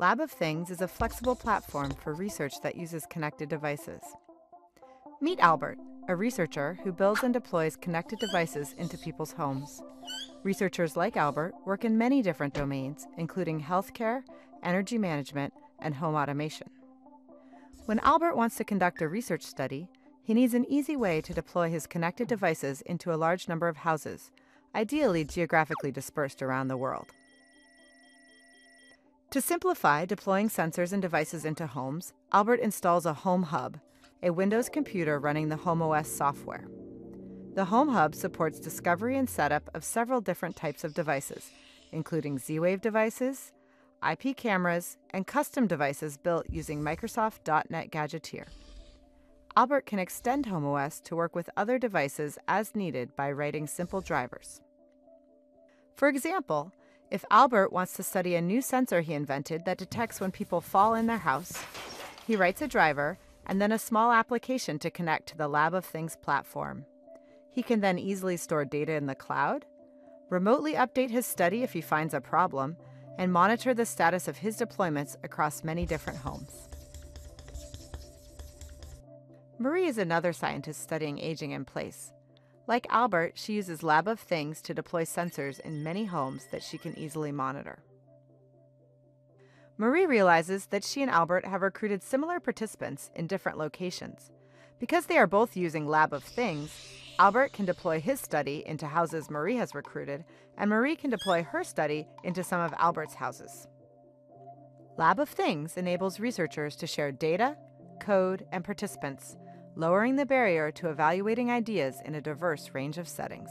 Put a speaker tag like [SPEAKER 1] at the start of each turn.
[SPEAKER 1] Lab of Things is a flexible platform for research that uses connected devices. Meet Albert, a researcher who builds and deploys connected devices into people's homes. Researchers like Albert work in many different domains, including healthcare, energy management, and home automation. When Albert wants to conduct a research study, he needs an easy way to deploy his connected devices into a large number of houses, ideally geographically dispersed around the world. To simplify deploying sensors and devices into homes, Albert installs a Home Hub, a Windows computer running the Home OS software. The Home Hub supports discovery and setup of several different types of devices, including Z Wave devices, IP cameras, and custom devices built using Microsoft .NET Gadgeteer. Albert can extend HomeOS to work with other devices as needed by writing simple drivers. For example, if Albert wants to study a new sensor he invented that detects when people fall in their house, he writes a driver and then a small application to connect to the Lab of Things platform. He can then easily store data in the cloud, remotely update his study if he finds a problem, and monitor the status of his deployments across many different homes. Marie is another scientist studying aging in place. Like Albert, she uses Lab of Things to deploy sensors in many homes that she can easily monitor. Marie realizes that she and Albert have recruited similar participants in different locations. Because they are both using Lab of Things, Albert can deploy his study into houses Marie has recruited, and Marie can deploy her study into some of Albert's houses. Lab of Things enables researchers to share data, code, and participants lowering the barrier to evaluating ideas in a diverse range of settings.